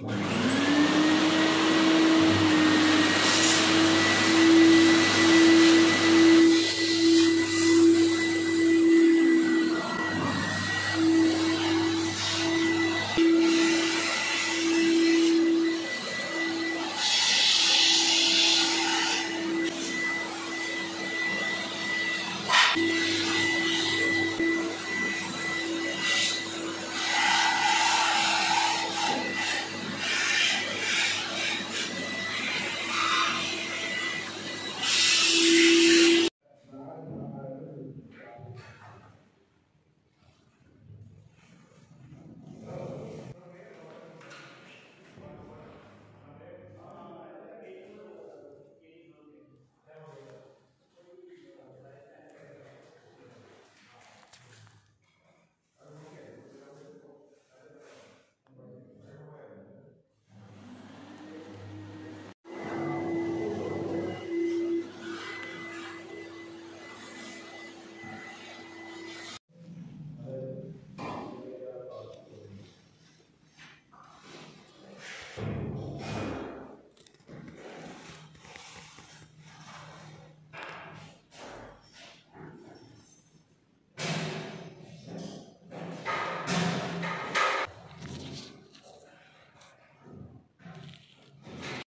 One.